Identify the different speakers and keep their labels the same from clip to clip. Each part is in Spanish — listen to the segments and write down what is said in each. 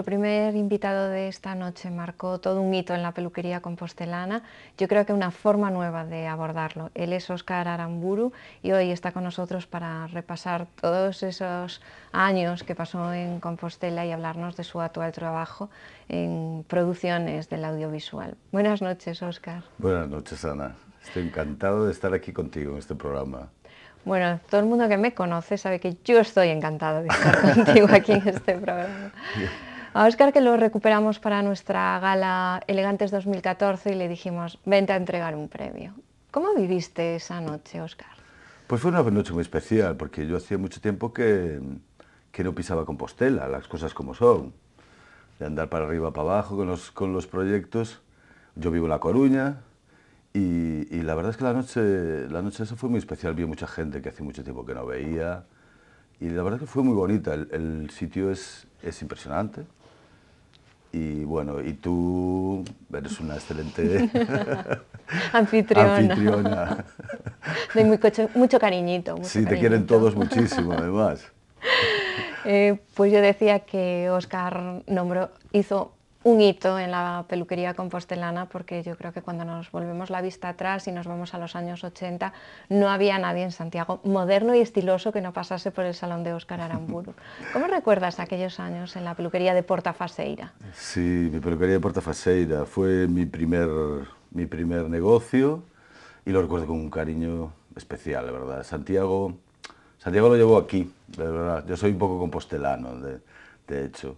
Speaker 1: Nuestro primer invitado de esta noche marcó todo un hito en la peluquería compostelana. Yo creo que una forma nueva de abordarlo. Él es Óscar Aramburu y hoy está con nosotros para repasar todos esos años que pasó en Compostela y hablarnos de su actual trabajo en producciones del audiovisual. Buenas noches, Óscar.
Speaker 2: Buenas noches, Ana. Estoy encantado de estar aquí contigo en este programa.
Speaker 1: Bueno, todo el mundo que me conoce sabe que yo estoy encantado de estar contigo aquí en este programa. A Oscar que lo recuperamos para nuestra gala Elegantes 2014 y le dijimos, vente a entregar un premio. ¿Cómo viviste esa noche, Oscar?
Speaker 2: Pues fue una noche muy especial, porque yo hacía mucho tiempo que, que no pisaba Compostela, las cosas como son. De andar para arriba, para abajo con los, con los proyectos. Yo vivo en La Coruña y, y, la verdad es que la noche, la noche esa fue muy especial. Vi mucha gente que hace mucho tiempo que no veía y la verdad es que fue muy bonita. El, el sitio es, es impresionante. Y bueno, y tú eres una excelente
Speaker 1: anfitriona.
Speaker 2: anfitriona.
Speaker 1: De mucho, mucho cariñito. Mucho
Speaker 2: sí,
Speaker 1: cariñito.
Speaker 2: te quieren todos muchísimo, además.
Speaker 1: Eh, pues yo decía que Oscar nombró, hizo un hito en la peluquería compostelana porque yo creo que cuando nos volvemos la vista atrás y nos vamos a los años 80 no había nadie en Santiago moderno y estiloso que no pasase por el salón de Óscar Aramburu. ¿Cómo recuerdas aquellos años en la peluquería de Portafaseira?
Speaker 2: Sí, mi peluquería de Portafaseira fue mi primer, mi primer negocio y lo recuerdo con un cariño especial, la verdad. Santiago, Santiago lo llevó aquí, de verdad. Yo soy un poco compostelano, de, de hecho.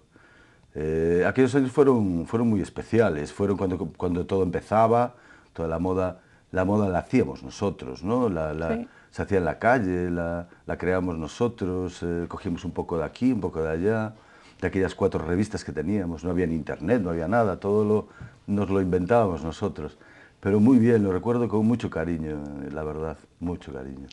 Speaker 2: Eh, aquellos años fueron, fueron muy especiales, fueron cuando, cuando todo empezaba, toda la moda, la moda la hacíamos nosotros, ¿no? La, la,
Speaker 1: sí.
Speaker 2: Se hacía en la calle, la, la creamos nosotros, eh, cogimos un poco de aquí, un poco de allá, de aquellas cuatro revistas que teníamos, no había ni internet, no había nada, todo lo, nos lo inventábamos nosotros. Pero muy bien, lo recuerdo con mucho cariño, la verdad, mucho cariño.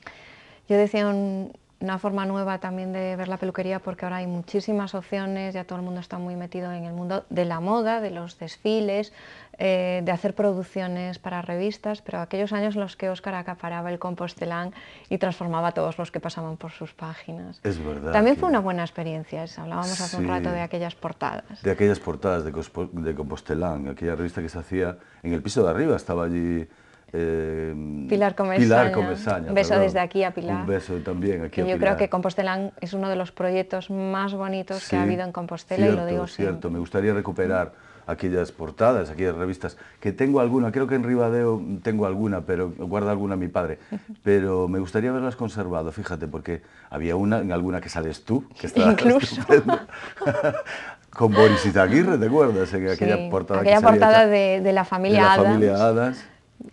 Speaker 1: Yo decía un, una forma nueva también de ver la peluquería porque ahora hay muchísimas opciones, ya todo el mundo está muy metido en el mundo de la moda, de los desfiles, eh, de hacer producciones para revistas, pero aquellos años en los que Óscar acaparaba el compostelán y transformaba a todos los que pasaban por sus páginas.
Speaker 2: Es verdad.
Speaker 1: También
Speaker 2: que...
Speaker 1: fue una buena experiencia hablábamos sí, hace un rato de aquellas portadas.
Speaker 2: De aquellas portadas de, de Compostelán, aquella revista que se hacía en el piso de arriba, estaba allí
Speaker 1: eh, Pilar Comesaña.
Speaker 2: Pilar Comesaña
Speaker 1: un beso
Speaker 2: perdón.
Speaker 1: desde aquí a Pilar.
Speaker 2: Un beso también aquí
Speaker 1: y
Speaker 2: a
Speaker 1: yo
Speaker 2: Pilar.
Speaker 1: creo que Compostelán es uno de los proyectos más bonitos
Speaker 2: sí,
Speaker 1: que ha habido en Compostela
Speaker 2: cierto,
Speaker 1: y lo digo
Speaker 2: cierto. Me gustaría recuperar aquellas portadas, aquellas revistas, que tengo alguna, creo que en Ribadeo tengo alguna, pero guarda alguna mi padre, pero me gustaría haberlas conservado, fíjate, porque había una, en alguna que sales tú, que está
Speaker 1: Incluso.
Speaker 2: con Boris Izaguirre, ¿te acuerdas? En aquella
Speaker 1: sí,
Speaker 2: portada,
Speaker 1: aquella
Speaker 2: que
Speaker 1: portada de, de, la familia
Speaker 2: de la
Speaker 1: Adams.
Speaker 2: familia Adams.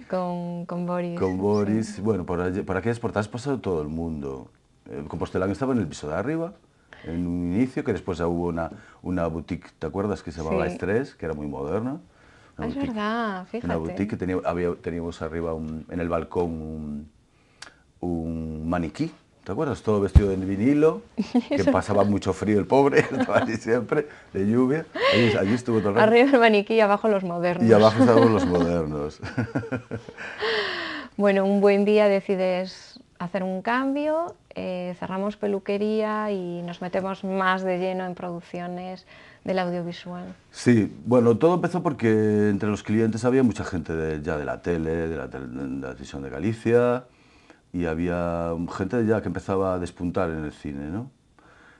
Speaker 1: Con, con, Boris.
Speaker 2: Con Boris. Sí. Bueno, por, allí, por aquellas portadas pasado todo el mundo. El Compostelán estaba en el piso de arriba, en un inicio, que después hubo una, una boutique, ¿te acuerdas? Que se llamaba
Speaker 1: sí.
Speaker 2: Estrés, que era muy moderna.
Speaker 1: Una es boutique, verdad, fíjate.
Speaker 2: Una boutique que tenía, había, teníamos arriba un, en el balcón un, un maniquí, ¿te acuerdas? Todo vestido de vinilo, que pasaba mucho frío el pobre, estaba allí siempre, de lluvia. Allí, allí estuvo todo el rato.
Speaker 1: Arriba el maniquí y abajo los modernos.
Speaker 2: Y abajo estaban los modernos.
Speaker 1: bueno, un buen día decides hacer un cambio, eh, cerramos peluquería y nos metemos más de lleno en producciones del audiovisual.
Speaker 2: Sí, bueno, todo empezó porque entre los clientes había mucha gente de, ya de la, tele, de la televisión de Galicia, y había gente ya que empezaba a despuntar en el cine, ¿no?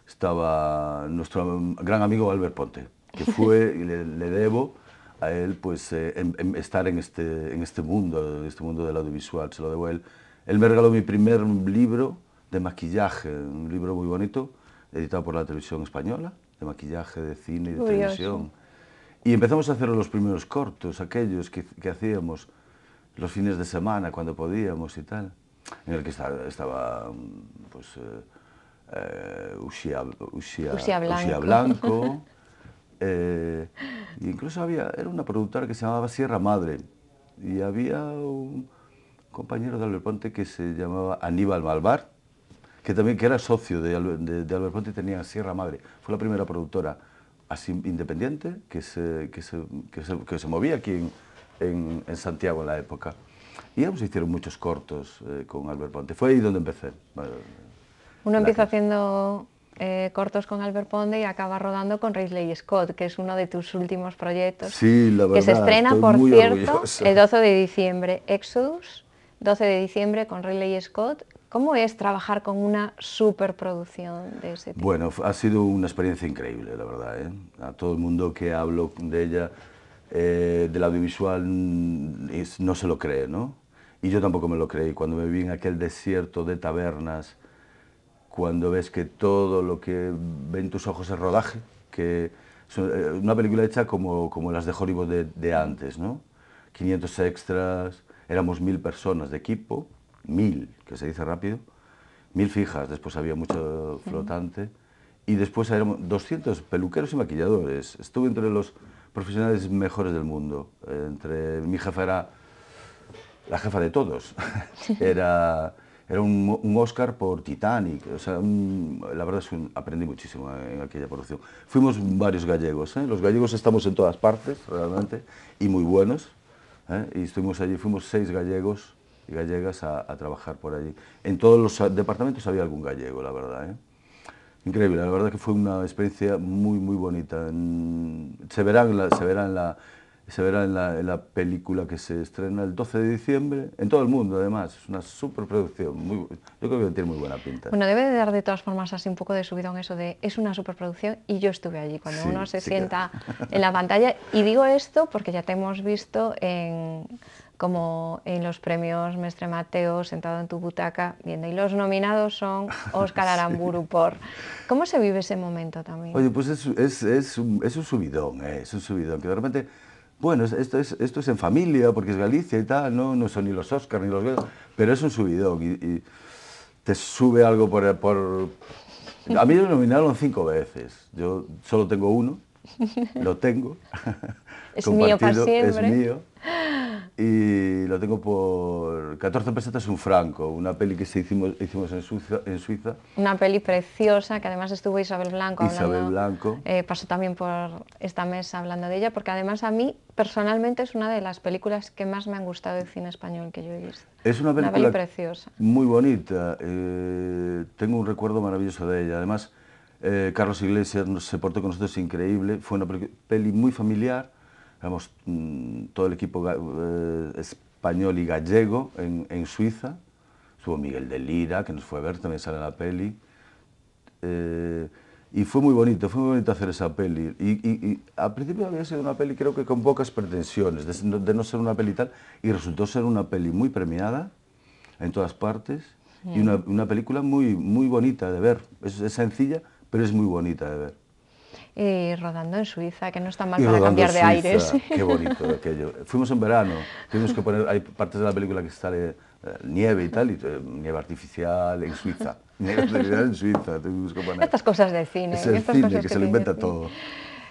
Speaker 2: Estaba nuestro gran amigo Albert Ponte, que fue, y le, le, debo a él, pues, eh, en, en estar en este, en este mundo, en este mundo del audiovisual, se lo debo a él. Él me regaló mi primer libro de maquillaje, un libro muy bonito, editado por la televisión española, de maquillaje, de cine y de
Speaker 1: Curioso.
Speaker 2: televisión. Y empezamos a hacer los primeros cortos, aquellos que, que hacíamos los fines de semana, cuando podíamos y tal en el que estaba, estaba pues, eh, eh, Uxia, Uxia
Speaker 1: Blanco,
Speaker 2: Blanco eh, incluso había, era una productora que se llamaba Sierra Madre y había un compañero de Albert Ponte que se llamaba Aníbal Malvar, que también que era socio de, de, de Albert Ponte y tenía Sierra Madre. Fue la primera productora así independiente que se, que se, que se, que se movía aquí en, en, en Santiago en la época. Y ellos hicieron muchos cortos eh, con Albert Ponte. Fue ahí donde empecé.
Speaker 1: Uno empieza haciendo eh, cortos con Albert Ponde y acabas rodando con Ridley Scott, que es uno de tus últimos proyectos.
Speaker 2: Sí, la verdad.
Speaker 1: Que se estrena, por cierto, el 12 de diciembre. Exodus, 12 de diciembre con Ridley Scott. ¿Cómo es trabajar con una superproducción de ese tipo?
Speaker 2: Bueno, ha sido una experiencia increíble, la verdad. ¿eh? A todo el mundo que hablo de ella, eh, del audiovisual, no se lo cree, ¿no? Y yo tampoco me lo creí. Cuando me vi en aquel desierto de tabernas, cuando ves que todo lo que ven tus ojos es rodaje, que es eh, una película hecha como, como las de Hollywood de, de antes, ¿no? 500 extras, éramos mil personas de equipo, mil, que se dice rápido, mil fijas, después había mucho flotante, y después éramos 200 peluqueros y maquilladores. Estuve entre los profesionales mejores del mundo. Entre, mi jefa era la jefa de todos. era era un, un, Oscar por Titanic. O sea, la verdad es que aprendí muchísimo en aquella producción. Fuimos varios gallegos. ¿eh? Los gallegos estamos en todas partes, realmente, y muy buenos. ¿eh? Y estuvimos allí, fuimos seis gallegos y gallegas a, a, trabajar por allí. En todos los departamentos había algún gallego, la verdad. ¿eh? Increíble, la verdad que fue una experiencia muy, muy bonita. Se verá en la, se verá en la, se verá en la, en la, película que se estrena el 12 de diciembre, en todo el mundo además, es una superproducción, muy, yo creo que tiene muy buena pinta.
Speaker 1: Bueno, debe de dar de todas formas así un poco de subidón eso de es una superproducción y yo estuve allí, cuando sí, uno se sí sienta que... en la pantalla, y digo esto porque ya te hemos visto en, como en los premios Mestre Mateo, sentado en tu butaca, viendo, y los nominados son Óscar Aramburu sí. por... ¿Cómo se vive ese momento también?
Speaker 2: Oye, pues es, es, es, un, es un subidón, eh, es un subidón, que de repente bueno, esto es, esto es en familia, porque es Galicia y tal, ¿no? No son ni los Oscars ni los... Pero es un subidón y, y te sube algo por, por... A mí me nominaron cinco veces. Yo solo tengo uno, lo tengo.
Speaker 1: Es mío para siempre.
Speaker 2: Es mío. Y lo tengo por 14 pesetas un franco, una peli que se hicimos, hicimos en, Suiza, en Suiza.
Speaker 1: Una peli preciosa, que además estuvo Isabel Blanco
Speaker 2: Isabel
Speaker 1: hablando.
Speaker 2: Blanco.
Speaker 1: Eh, pasó también por esta mesa hablando de ella, porque además a mí personalmente es una de las películas que más me han gustado del cine español que yo he visto.
Speaker 2: Es una película
Speaker 1: una peli preciosa.
Speaker 2: muy bonita, eh, tengo un recuerdo maravilloso de ella. Además, eh, Carlos Iglesias se portó con nosotros increíble, fue una peli muy familiar, éramos mmm, todo el equipo eh, español y gallego en, en, Suiza, estuvo Miguel de Lira, que nos fue a ver, también sale en la peli, eh, y fue muy bonito, fue muy bonito hacer esa peli. Y, y, y, al principio había sido una peli creo que con pocas pretensiones, de, de, no ser una peli tal, y resultó ser una peli muy premiada en todas partes, mm. y una, una, película muy, muy bonita de ver, es, es sencilla, pero es muy bonita de ver
Speaker 1: y rodando en Suiza, que no está mal y para cambiar de aires.
Speaker 2: Qué bonito aquello. Fuimos en verano, tuvimos que poner, hay partes de la película que sale eh, nieve y tal, y, eh, nieve artificial en Suiza. Nieve artificial en Suiza, tuvimos que poner.
Speaker 1: Estas cosas del cine.
Speaker 2: Es el
Speaker 1: estas
Speaker 2: cine
Speaker 1: cosas
Speaker 2: que, que se lo inventa todo.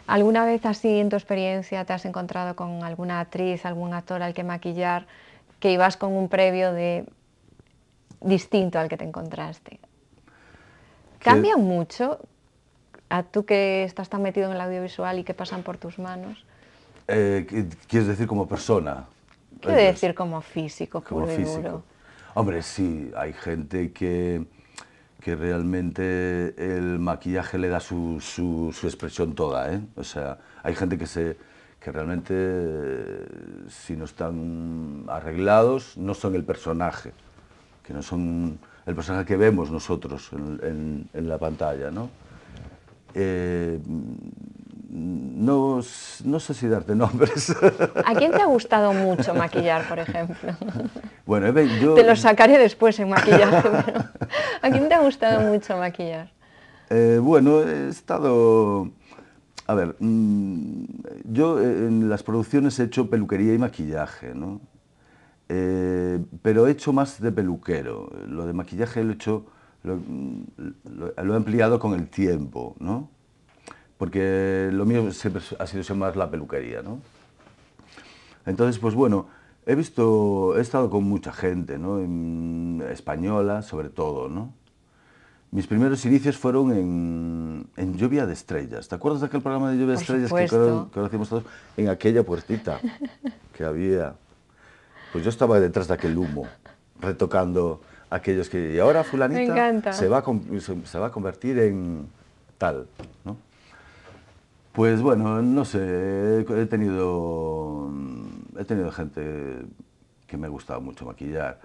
Speaker 1: ¿Alguna vez así en tu experiencia te has encontrado con alguna actriz, algún actor al que maquillar, que ibas con un previo de distinto al que te encontraste? ¿Cambia mucho a tú que estás tan metido en el audiovisual y que pasan por tus manos?
Speaker 2: Eh, ¿Quieres decir como persona?
Speaker 1: Quiero decir como físico,
Speaker 2: como
Speaker 1: puro
Speaker 2: físico.
Speaker 1: Y duro.
Speaker 2: Hombre, sí, hay gente que, que realmente el maquillaje le da su, su, su, expresión toda, ¿eh? O sea, hay gente que se que realmente si no están arreglados no son el personaje, que no son el personaje que vemos nosotros en, en, en la pantalla, ¿no? Eh, no, no, sé si darte nombres.
Speaker 1: ¿A quién te ha gustado mucho maquillar, por ejemplo?
Speaker 2: Bueno, yo...
Speaker 1: Te lo sacaré después en maquillaje, pero ¿a quién te ha gustado mucho maquillar?
Speaker 2: Eh, bueno, he estado... A ver, mm, yo en las producciones he hecho peluquería y maquillaje, ¿no? Eh, pero he hecho más de peluquero. Lo de maquillaje lo he hecho lo, lo, lo, he ampliado con el tiempo, ¿no? Porque lo mío siempre ha sido más la peluquería, ¿no? Entonces, pues bueno, he visto, he estado con mucha gente, ¿no? En, española, sobre todo, ¿no? Mis primeros inicios fueron en, en, Lluvia de Estrellas. ¿Te acuerdas de aquel programa de Lluvia de Estrellas que, conocimos todos? En aquella puertita que había. Pues yo estaba detrás de aquel humo, retocando aquellos que, y ahora fulanita se va, a, se, va a convertir en tal, ¿no? Pues bueno, no sé, he tenido, he tenido gente que me ha gustado mucho maquillar.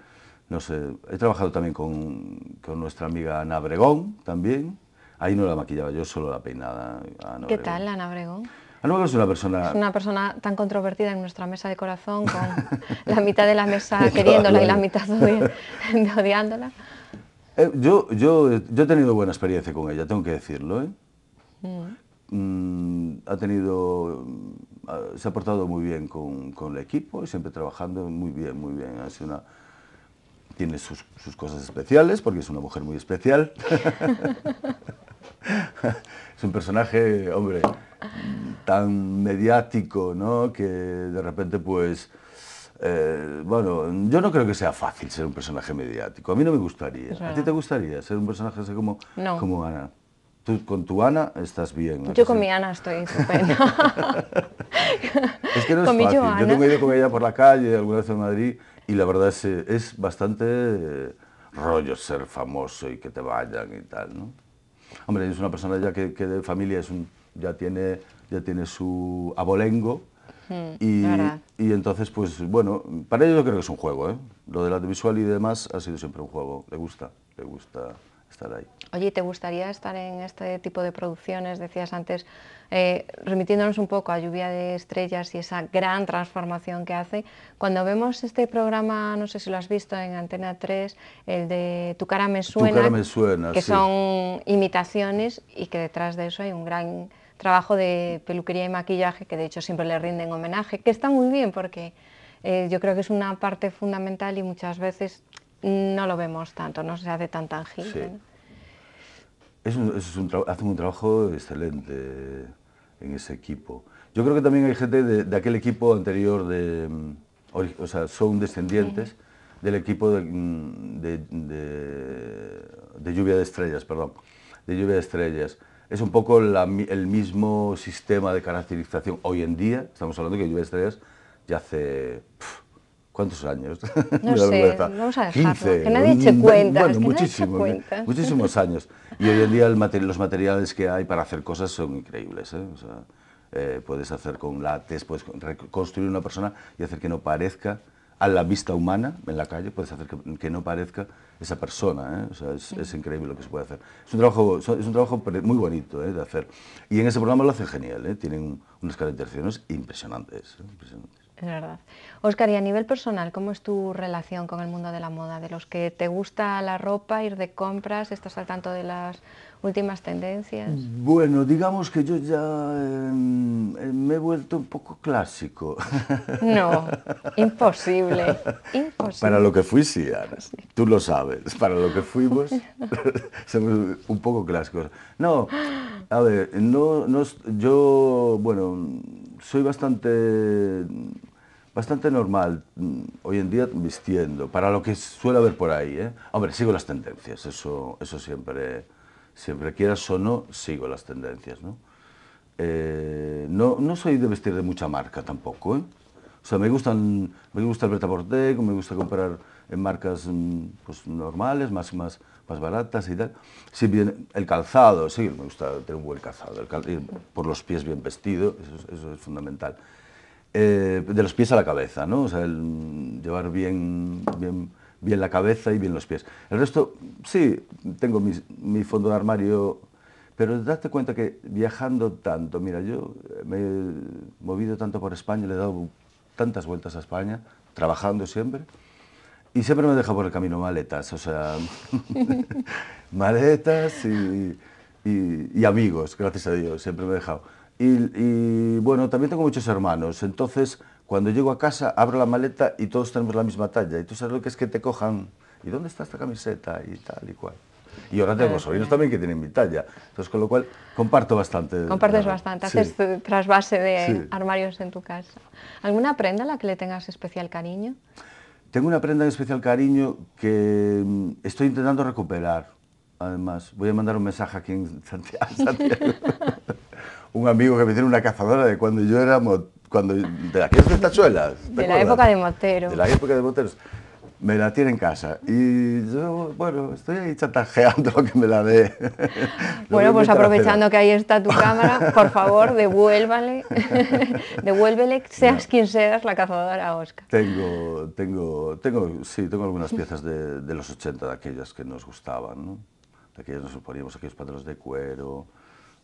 Speaker 2: No sé, he trabajado también con, con nuestra amiga Ana Bregón, también. Ahí no la maquillaba yo, solo la peinada.
Speaker 1: ¿Qué tal, Ana Bregón?
Speaker 2: Ana Bregón es una persona...
Speaker 1: Es una persona tan controvertida en nuestra mesa de corazón, con la mitad de la mesa queriéndola y la mitad odiándola.
Speaker 2: Eh, yo, yo, yo he tenido buena experiencia con ella, tengo que decirlo. ¿eh? Mm. Mm, ha tenido, se ha portado muy bien con, con, el equipo y siempre trabajando muy bien, muy bien. Una, tiene sus, sus cosas especiales porque es una mujer muy especial. es un personaje, hombre, tan mediático, ¿no? Que de repente, pues, eh, bueno, yo no creo que sea fácil ser un personaje mediático. A mí no me gustaría. ¿A ti te gustaría ser un personaje así como, como Ana? Tú con tu Ana estás bien.
Speaker 1: Yo con mi Ana estoy estupenda.
Speaker 2: es que no es fácil. Yo, yo tengo ido con ella por la calle alguna vez en Madrid y la verdad es, es bastante rollo ser famoso y que te vayan y tal, ¿no? Hombre, es una persona ya que, que de familia es un, ya, tiene, ya tiene su abolengo hmm, y, y, entonces, pues bueno, para ellos yo creo que es un juego, ¿eh? Lo del audiovisual y demás ha sido siempre un juego, le gusta, le gusta estar ahí.
Speaker 1: Oye, ¿te gustaría estar en este tipo de producciones? Decías antes, eh, remitiéndonos un poco a Lluvia de Estrellas y esa gran transformación que hace. Cuando vemos este programa, no sé si lo has visto en Antena 3, el de Tu cara me suena,
Speaker 2: tu cara me suena
Speaker 1: que son imitaciones y que detrás de eso hay un gran trabajo de peluquería y maquillaje, que de hecho siempre le rinden homenaje, que está muy bien porque eh, yo creo que es una parte fundamental y muchas veces no lo vemos tanto, no se hace tan tangible.
Speaker 2: Es un, es un hacen un trabajo excelente en ese equipo. Yo creo que también hay gente de, aquel equipo anterior, de, mm, o sea, son descendientes del equipo mm, de, de, Lluvia de Estrellas, perdón, de Lluvia de Estrellas. Es un poco el mismo sistema de caracterización hoy en día, estamos hablando que Lluvia de Estrellas ya hace... ¿Cuántos años?
Speaker 1: No sé, vamos a dejarlo, 15, que nadie eche cuenta.
Speaker 2: Bueno, muchísimos, muchísimos años. Y hoy en día los materiales que hay para hacer cosas son increíbles. ¿eh? O sea, eh, puedes hacer con látex, puedes reconstruir una persona y hacer que no parezca a la vista humana en la calle, puedes hacer que, no parezca esa persona. ¿eh? O sea, es, increíble lo que se puede hacer. Es un trabajo, es un trabajo muy bonito ¿eh? de hacer. Y en ese programa lo hacen genial, ¿eh? tienen unas caracterizaciones impresionantes. impresionantes.
Speaker 1: Es verdad. Oscar, y a nivel personal, ¿cómo es tu relación con el mundo de la moda? ¿De los que te gusta la ropa, ir de compras, estás al tanto de las últimas tendencias?
Speaker 2: Bueno, digamos que yo ya em, em, me he vuelto un poco clásico.
Speaker 1: No, imposible, imposible.
Speaker 2: Para lo que fui, sí, Ana. Tú lo sabes. Para lo que fuimos, somos un poco clásicos. No, a ver, no, no, yo, bueno, soy bastante bastante normal mm, hoy en día vistiendo, para lo que suele haber por ahí. ¿eh? Hombre, sigo las tendencias, eso, eso siempre, siempre quieras o no, sigo las tendencias. ¿no? Eh, no, no soy de vestir de mucha marca tampoco. ¿eh? O sea, me, gustan, me gusta el Betaporte, me gusta comprar en marcas mm, pues, normales, más, más, más baratas y tal. Si bien el calzado, sí, me gusta tener un buen calzado, por los pies bien vestido, eso, eso es fundamental. Eh, de los pies a la cabeza, ¿no? O sea, el llevar bien, bien, bien la cabeza y bien los pies. El resto, sí, tengo mi, mi fondo de armario, pero date cuenta que viajando tanto, mira, yo me he movido tanto por España, le he dado tantas vueltas a España, trabajando siempre, y siempre me he dejado por el camino maletas, o sea, maletas y, y, y amigos, gracias a Dios, siempre me he dejado. Y, bueno, también tengo muchos hermanos, entonces cuando llego a casa abro la maleta y todos tenemos la misma talla. Y tú sabes lo que es que te cojan, ¿y dónde está esta camiseta? Y tal y cual. Y ahora tengo sobrinos también que tienen mi talla. Entonces, con lo cual, comparto bastante.
Speaker 1: Compartes bastante, haces trasvase de armarios en tu casa. ¿Alguna prenda a la que le tengas especial cariño?
Speaker 2: Tengo una prenda de especial cariño que mm, estoy intentando recuperar. Además, voy a mandar un mensaje aquí en Santiago. un amigo que me tiene una cazadora de cuando yo era, cuando, de aquellas tachuelas.
Speaker 1: De la época de moteros.
Speaker 2: De la época de moteros. me la tiene en casa. Y yo, bueno, estoy ahí chantajeando que me la dé.
Speaker 1: bueno, pues aprovechando que ahí está tu cámara, por favor, devuélvale, devuélvele, seas quien seas, la cazadora Oscar.
Speaker 2: Tengo, tengo, tengo, sí, tengo algunas piezas de, de los 80, de aquellas que nos gustaban, ¿no? De aquellas nos poníamos aquellos patrones de cuero,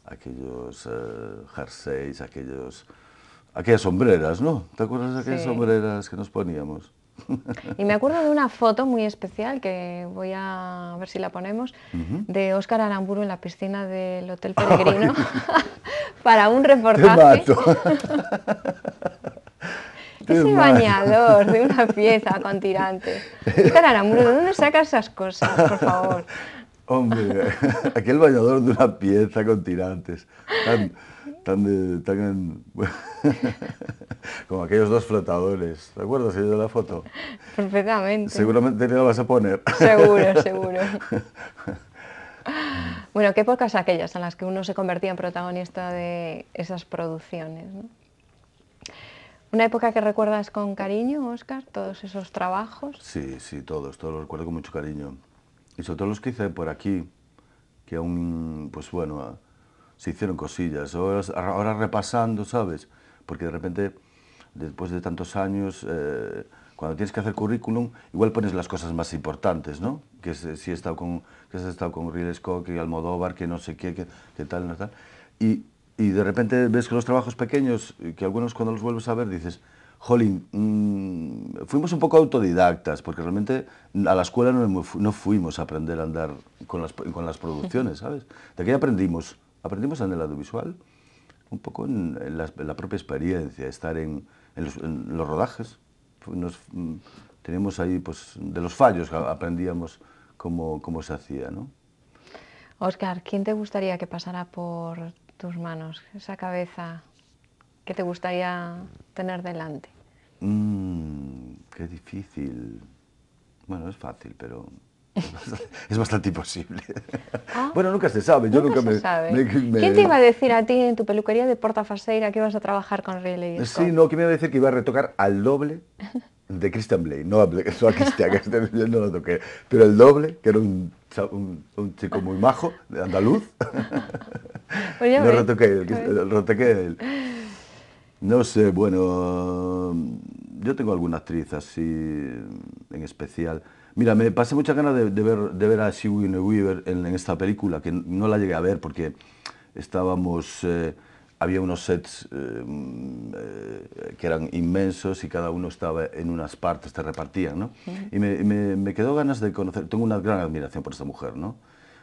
Speaker 2: aquellos uh, jerseys, aquellos, aquellas sombreras, ¿no? ¿Te acuerdas de aquellas sombreras que nos poníamos?
Speaker 1: Y me acuerdo de una foto muy especial que voy a ver si la ponemos, de Óscar Aramburu en la piscina del Hotel Peregrino para un reportaje. Ese bañador de una pieza con tirantes. Óscar Aramburu, ¿de dónde sacas esas cosas, por favor?
Speaker 2: Hombre, aquel bañador de una pieza con tirantes tan, de, tan como aquellos dos flotadores. ¿Te acuerdas de la foto?
Speaker 1: Perfectamente.
Speaker 2: Seguramente te la vas a poner.
Speaker 1: Seguro, seguro. Bueno, ¿qué épocas aquellas en las que uno se convertía en protagonista de esas producciones? ¿Una época que recuerdas con cariño, Oscar? ¿Todos esos trabajos?
Speaker 2: Sí, sí, todos, todos los recuerdo con mucho cariño. Y sobre todo los que hice por aquí, que aún, pues bueno, se hicieron cosillas. Ahora, ahora, repasando, ¿sabes? Porque de repente, después de tantos años, eh, cuando tienes que hacer currículum, igual pones las cosas más importantes, ¿no? Que si he estado con, que has estado con Ridley Scott, que Almodóvar, que no sé qué, que, tal, no tal. Y, y, de repente ves que los trabajos pequeños, que algunos cuando los vuelves a ver dices, jolín, mm, fuimos un poco autodidactas, porque realmente a la escuela no, no fuimos a aprender a andar con las, con las producciones, ¿sabes? De aquí aprendimos aprendimos en el audiovisual un poco en, la, propia experiencia, estar en, los, rodajes. Nos, mm, teníamos ahí, pues, de los fallos aprendíamos cómo, cómo se hacía, ¿no?
Speaker 1: Oscar, ¿quién te gustaría que pasara por tus manos? Esa cabeza que te gustaría tener delante.
Speaker 2: Mm, qué difícil. Bueno, es fácil, pero es bastante imposible. Ah. bueno, nunca se sabe. Yo nunca, me,
Speaker 1: ¿Quién te iba a decir a ti en tu peluquería de Portafaseira que ibas a trabajar con Riley?
Speaker 2: Sí, no, que me iba a decir que iba a retocar al doble de Christian Blake. No a, no a Christian, que no lo toqué. Pero el doble, que era un, un, chico muy majo, de andaluz. Pues lo retoqué, lo retoqué él. No sé, bueno, yo tengo alguna actriz así en especial. Mira, me pasé muchas ganas de, ver, de ver a Sigourney Weaver en, esta película, que no la llegué a ver porque estábamos... Eh, había unos sets eh, eh, que eran inmensos y cada uno estaba en unas partes, te repartían, ¿no? Y me, me, quedó ganas de conocer, tengo una gran admiración por esta mujer, ¿no?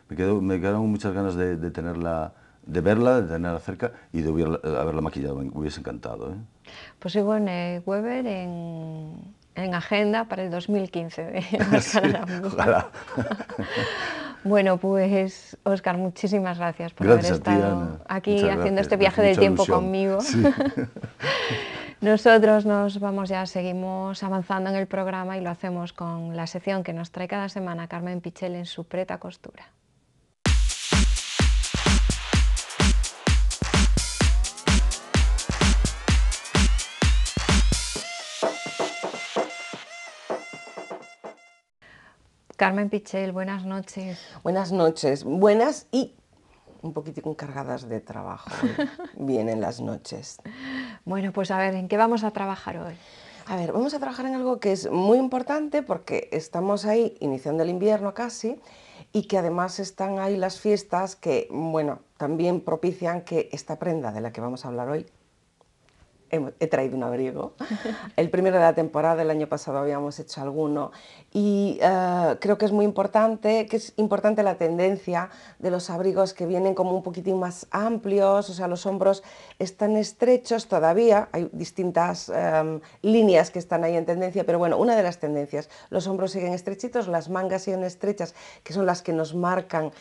Speaker 2: Me, quedó, me quedaron muchas ganas de, tenerla, de verla, de tenerla cerca y de haberla maquillado, me hubiese encantado. ¿eh?
Speaker 1: Pues Sigourney Weaver en en agenda para el 2015 ojalá. bueno, pues Oscar, muchísimas gracias por haber estado aquí haciendo este viaje del tiempo conmigo. Nosotros nos vamos ya, seguimos avanzando en el programa y lo hacemos con la sección que nos trae cada semana Carmen Pichel en su preta costura. Carmen Pichel, buenas noches.
Speaker 3: Buenas noches, buenas y un poquitico cargadas de trabajo. Vienen las noches.
Speaker 1: Bueno, pues a ver, ¿en qué vamos a trabajar hoy?
Speaker 3: A ver, vamos a trabajar en algo que es muy importante porque estamos ahí iniciando el invierno casi y que además están ahí las fiestas que, bueno, también propician que esta prenda de la que vamos a hablar hoy he, traído un abrigo. El primero de la temporada, el año pasado habíamos hecho alguno y eh, creo que es muy importante, que es importante la tendencia de los abrigos que vienen como un poquitín más amplios, o sea, los hombros están estrechos todavía, hay distintas em, líneas que están ahí en tendencia, pero bueno, una de las tendencias, los hombros siguen estrechitos, las mangas siguen estrechas, que son las que nos marcan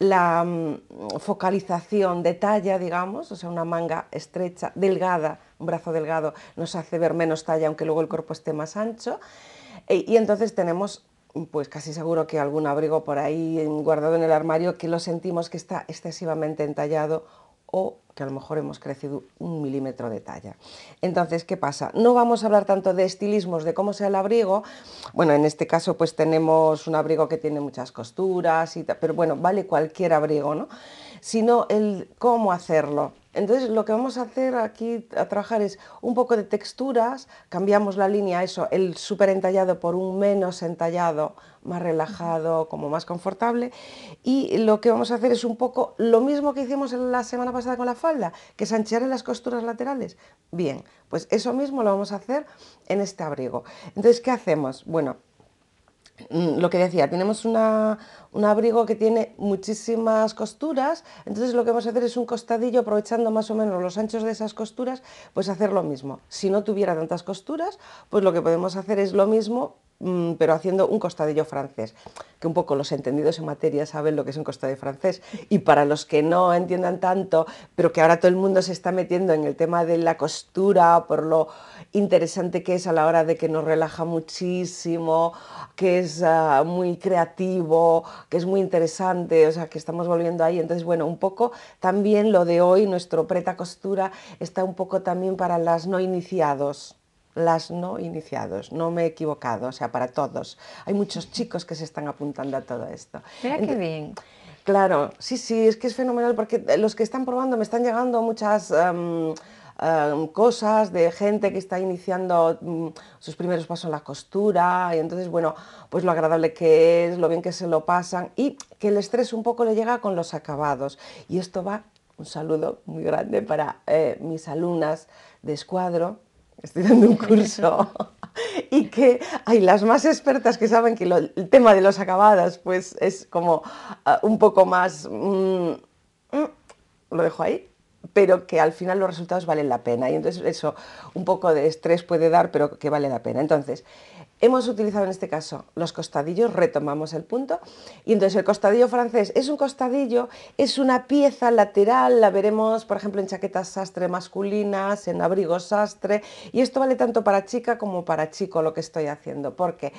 Speaker 3: la mm, focalización de talla, digamos, o sea, una manga estrecha, delgada, un brazo delgado nos hace ver menos talla, aunque luego el cuerpo esté más ancho. E, y entonces tenemos, pues casi seguro que algún abrigo por ahí guardado en el armario que lo sentimos que está excesivamente entallado o que a lo mejor hemos crecido un milímetro de talla. Entonces, ¿qué pasa? No vamos a hablar tanto de estilismos, de cómo sea el abrigo. Bueno, en este caso pues tenemos un abrigo que tiene muchas costuras, pero bueno, vale cualquier abrigo, ¿no? Sino el cómo hacerlo. Entonces lo que vamos a hacer aquí a trabajar es un poco de texturas, cambiamos la línea, eso, el súper entallado por un menos entallado, más relajado, como más confortable. Y lo que vamos a hacer es un poco lo mismo que hicimos la semana pasada con la falda, que es anchear en las costuras laterales. Bien, pues eso mismo lo vamos a hacer en este abrigo. Entonces, ¿qué hacemos? Bueno, lo que decía, tenemos un abrigo que tiene muchísimas costuras, entonces lo que vamos a hacer es un costadillo aprovechando más o menos los anchos de esas costuras, pues hacer lo mismo. Si no tuviera tantas costuras, pues lo que podemos hacer es lo mismo, mm, pero haciendo un costadillo francés, que un poco los entendidos en materia saben lo que es un costadillo francés. Y para los que no entiendan tanto, pero que ahora todo el mundo se está metiendo en el tema de la costura, por lo interesante que es a la hora de que nos relaja muchísimo, que es ah, muy creativo, que es muy interesante, o sea, que estamos volviendo ahí. Entonces, bueno, un poco también lo de hoy, nuestro preta costura, está un poco también para las no iniciados las no iniciados, no me he equivocado, o sea, para todos. Hay muchos chicos que se están apuntando a todo esto.
Speaker 1: Mira qué bien.
Speaker 3: Claro, sí, sí, es que es fenomenal porque los que están probando me están llegando muchas... Em, Em, cosas de gente que está iniciando mm, sus primeros pasos en la costura y entonces, bueno, pues lo agradable que es, lo bien que se lo pasan y que el estrés un poco le llega con los acabados. Y esto va, un saludo muy grande para eh, mis alumnas de escuadro, estoy dando un curso y que hay las más expertas que saben que el tema de los acabados pues es como ah, un poco más... Mm, mm, lo dejo ahí, pero que al final los resultados valen la pena. Y entonces eso, un poco de estrés puede dar, pero que vale la pena. Entonces, hemos utilizado en este caso los costadillos, retomamos el punto, y entonces el costadillo francés es un costadillo, es una pieza lateral, la veremos por ejemplo en chaquetas sastre masculinas, en abrigos sastre, y esto vale tanto para chica como para chico lo que estoy haciendo, porque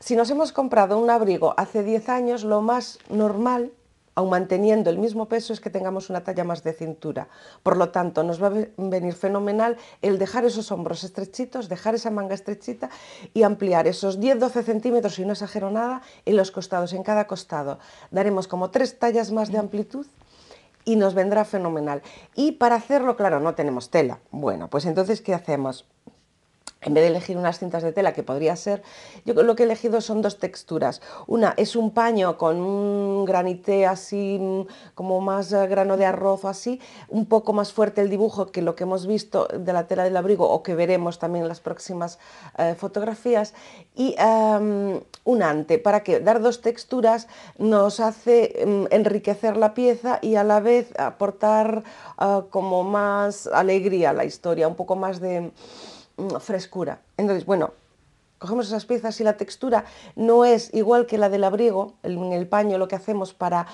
Speaker 3: si nos hemos comprado un abrigo hace 10 años, lo más normal aun manteniendo el mismo peso, es que tengamos una talla más de cintura. Por lo tanto, nos va a venir fenomenal el dejar esos hombros estrechitos, dejar esa manga estrechita y ampliar esos 10-12 centímetros, y no exagero nada, en los costados, en cada costado. Daremos como tres tallas más de amplitud y nos vendrá fenomenal. Y para hacerlo, claro, no tenemos tela. Bueno, pues entonces, ¿qué hacemos? En vez de elegir unas cintas de tela que podría ser, yo lo que he elegido son dos texturas. Una es un paño con un granité así, como más eh, grano de arroz así, un poco más fuerte el dibujo que lo que hemos visto de la tela del abrigo o que veremos también en las próximas eh, fotografías. Y em, un ante, para que dar dos texturas nos hace em, enriquecer la pieza y a la vez aportar ah, como más alegría a la historia, un poco más de frescura. Entonces, bueno, cogemos esas piezas y la textura no es igual que la del abrigo, en el paño lo que hacemos para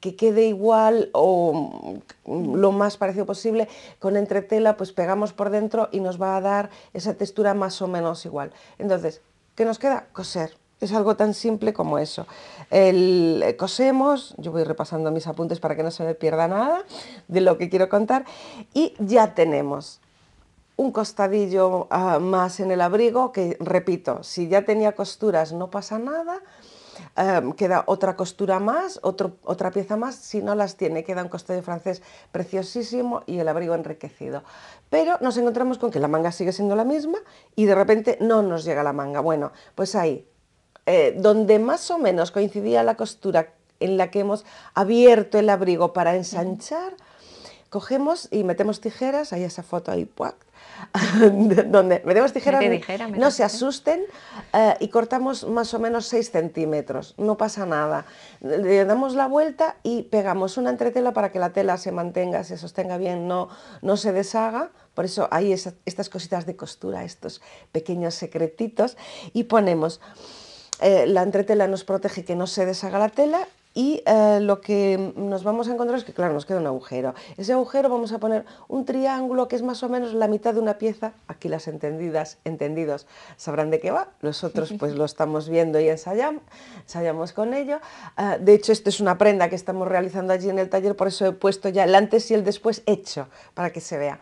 Speaker 3: que quede igual o mm, lo más parecido posible, con entretela pues pegamos por dentro y nos va a dar esa textura más o menos igual. Entonces, ¿qué nos queda? Coser. Es algo tan simple como eso. Eh, cosemos, yo voy repasando mis apuntes para que no se me pierda nada de lo que quiero contar, y ya tenemos un costadillo ah, más en el abrigo, que repito, si ya tenía costuras no pasa nada, em, queda otra costura más, otra pieza más, si no las tiene queda un costadillo francés preciosísimo y el abrigo enriquecido. Pero nos encontramos con que la manga sigue siendo la misma y de repente no nos llega la manga. Bueno, pues ahí, eh, donde más o menos coincidía la costura en la que hemos abierto el abrigo para ensanchar, cogemos y metemos tijeras, hay esa foto ahí, ¡puac! donde metemos tijeras, no se asusten eh, y cortamos más o menos 6 centímetros, no pasa nada. Le damos la vuelta y pegamos una entretela para que la tela se mantenga, se sostenga bien, no, no se deshaga, por eso hay estas cositas de costura, estos pequeños secretitos y ponemos, eh, la entretela nos protege que no se deshaga la tela y eh, lo que nos vamos a encontrar es que, claro, nos queda un agujero. Ese agujero vamos a poner un triángulo que es más o menos la mitad de una pieza. Aquí las entendidas, entendidos sabrán de qué va. Nosotros pues lo estamos viendo y ensayamos, ensayamos con ello. Eh, de hecho, esto es una prenda que estamos realizando allí en el taller, por eso he puesto ya el antes y el después hecho, para que se vea.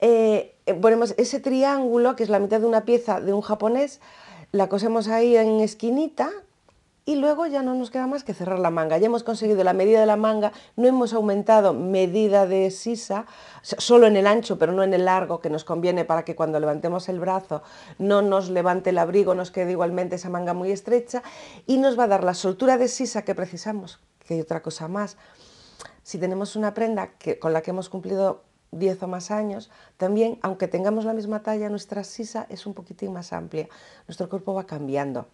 Speaker 3: Eh, ponemos ese triángulo, que es la mitad de una pieza de un japonés, la cosemos ahí en esquinita, y luego ya no nos queda más que cerrar la manga. Ya hemos conseguido la medida de la manga, no hemos aumentado medida de sisa, solo en el ancho, pero no en el largo, que nos conviene para que cuando levantemos el brazo no nos levante el abrigo, nos quede igualmente esa manga muy estrecha y nos va a dar la soltura de sisa que precisamos, que hay otra cosa más. Si tenemos una prenda que, con la que hemos cumplido 10 o más años, también, aunque tengamos la misma talla, nuestra sisa es un poquitín más amplia. Nuestro cuerpo va cambiando,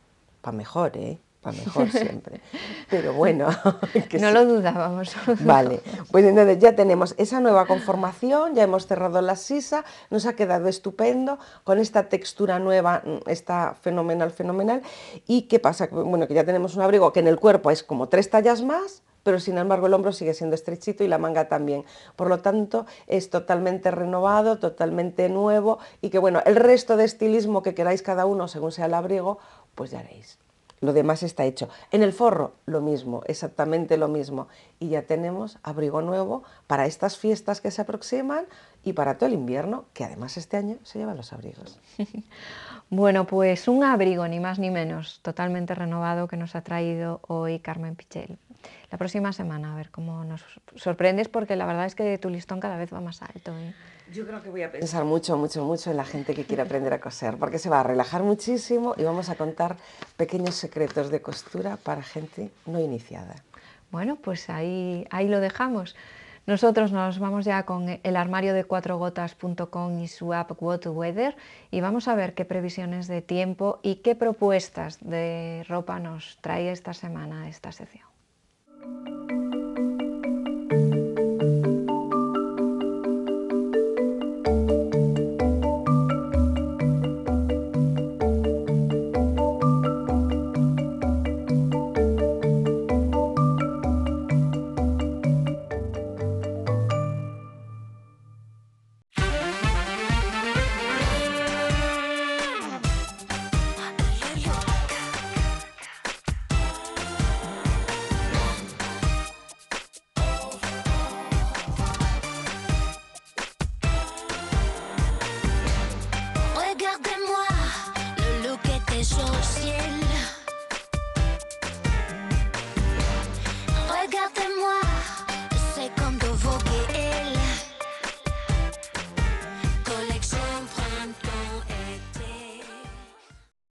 Speaker 3: para mejor, ¿eh? Para mejor siempre. Pero bueno.
Speaker 1: no lo dudábamos.
Speaker 3: Vale, pues entonces ya tenemos esa nueva conformación, ya hemos cerrado la sisa, nos ha quedado estupendo, con esta textura nueva mm, está fenomenal, fenomenal. ¿Y qué pasa? Bueno, que ya tenemos un abrigo que en el cuerpo es como tres tallas más, pero sin embargo el hombro sigue siendo estrechito y la manga también. Por lo tanto, es totalmente renovado, totalmente nuevo y que bueno, el resto de estilismo que queráis cada uno según sea el abrigo, pues ya haréis lo demás está hecho. En el forro, lo mismo, exactamente lo mismo. Y ya tenemos abrigo nuevo para estas fiestas que se aproximan y para todo el invierno, que además este año se llevan los abrigos.
Speaker 1: bueno, pues un abrigo, ni más ni menos, totalmente renovado que nos ha traído hoy Carmen Pichel. La próxima semana, a ver cómo nos sorprendes, porque la verdad es que tu listón cada vez va más alto. ¿eh?
Speaker 3: Yo creo que voy a pensar mucho, mucho, mucho en la gente que quiere aprender a coser, porque se va a relajar muchísimo y vamos a contar pequeños secretos de costura para gente no iniciada.
Speaker 1: Bueno, pues ahí, ahí lo dejamos. Nosotros nos vamos ya con el armario de cuatrogotas.com y su app What Weather y vamos a ver qué previsiones de tiempo y qué propuestas de ropa nos trae esta semana esta sección. Thank you.